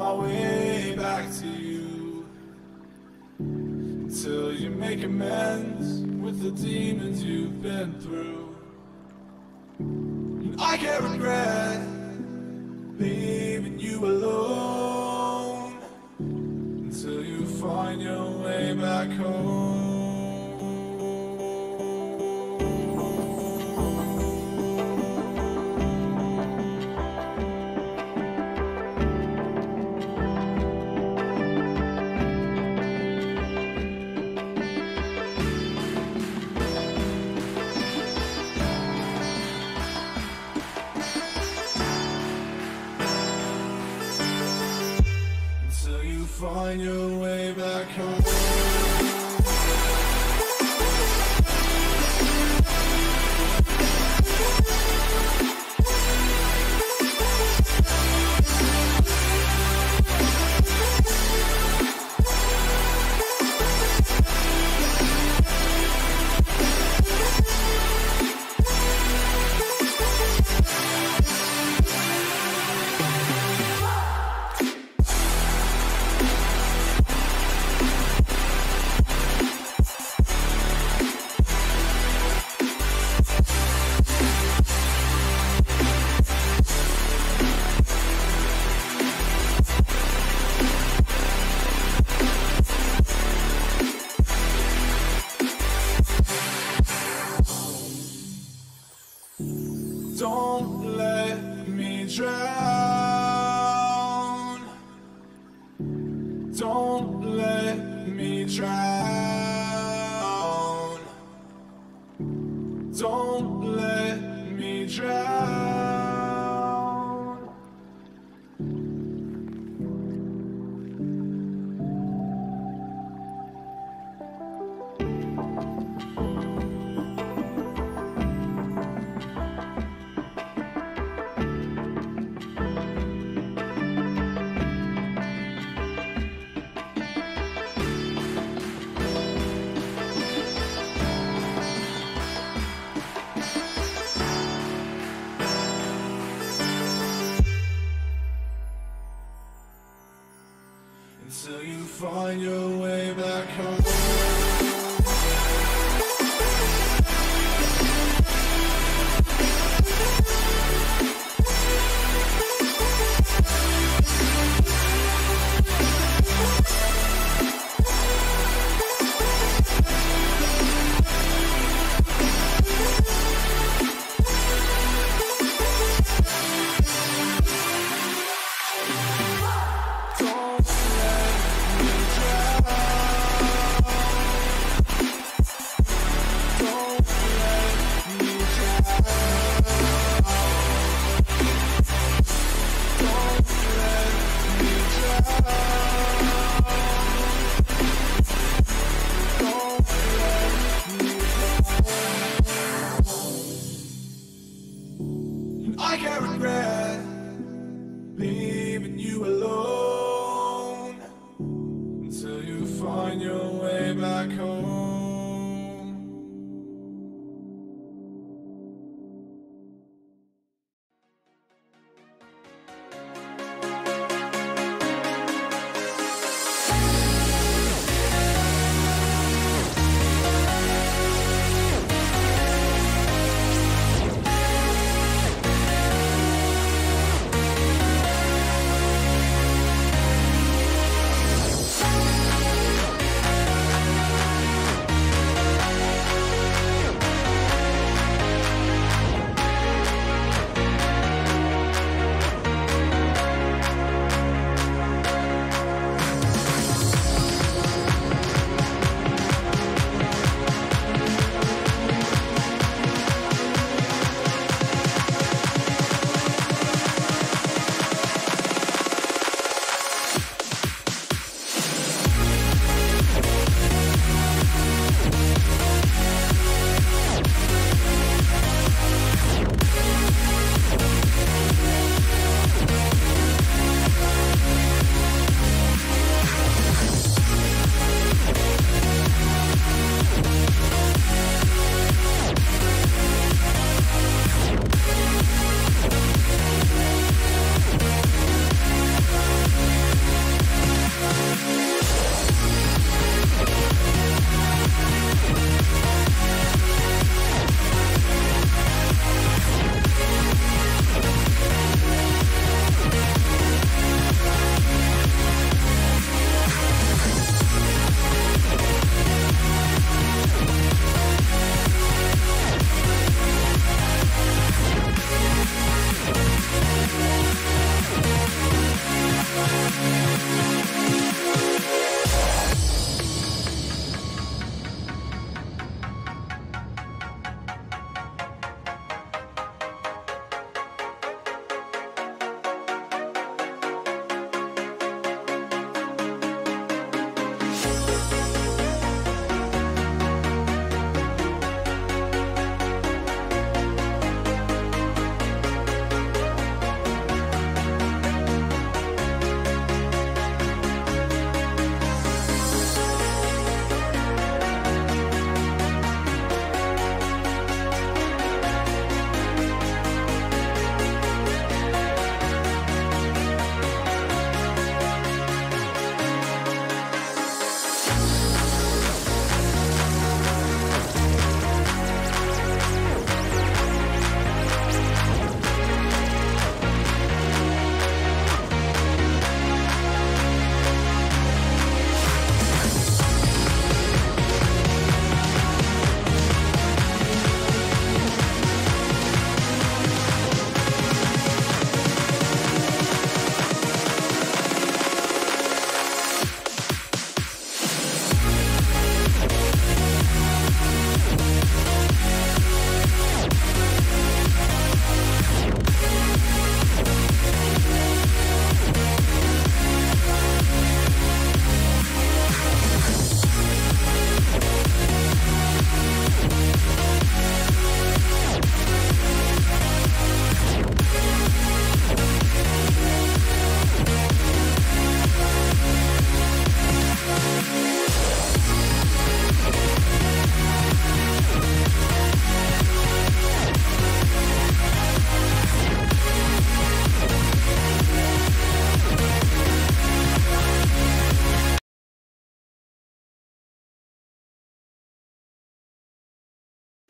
my way back to you until you make amends with the demons you've been through. And I can't regret leaving you alone.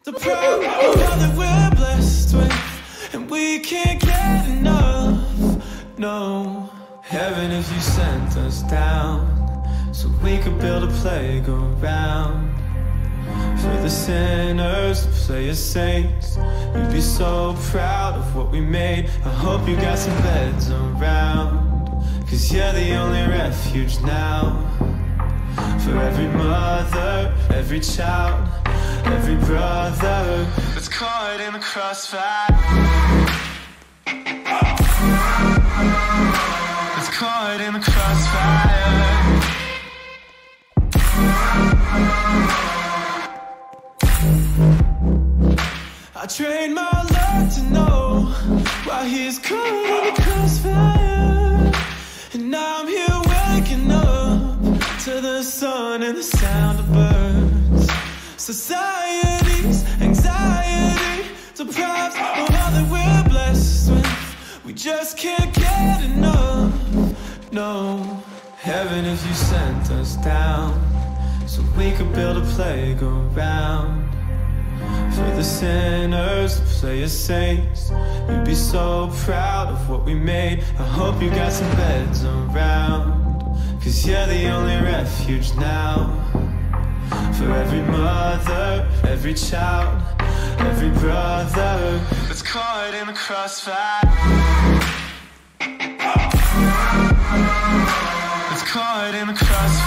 Of all that we're blessed with, and we can't get enough. No, heaven if you sent us down, so we could build a playground. For the sinners, the play as saints You'd be so proud of what we made I hope you got some beds around Cause you're the only refuge now For every mother, every child, every brother That's caught in the crossfire That's caught in the crossfire I trained my luck to know why he's caught in the crossfire. And now I'm here waking up to the sun and the sound of birds. Society's anxiety deprives of all that we're blessed with. We just can't get enough. No, heaven if you sent us down so we could build a playground. For the sinners, the play as saints You'd be so proud of what we made I hope you got some beds around Cause you're the only refuge now For every mother, every child, every brother That's caught in the crossfire. That's caught in the crossfire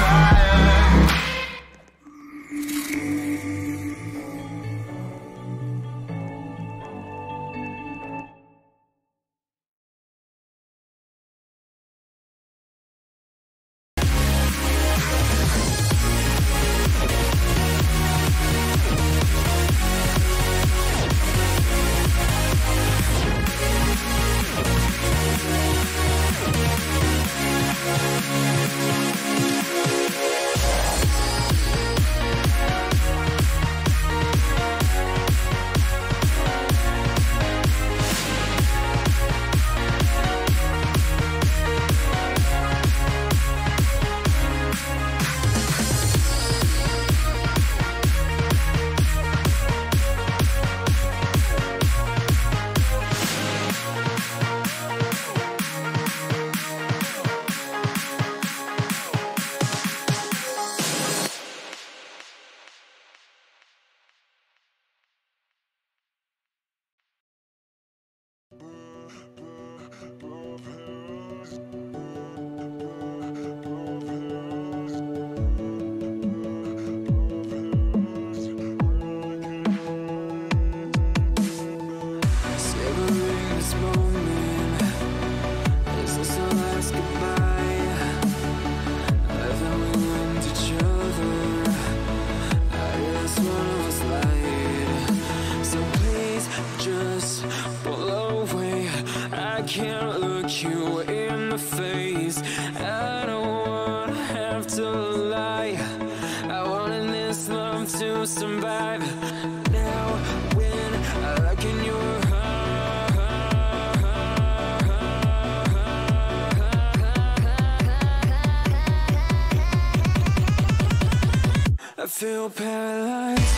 feel paralyzed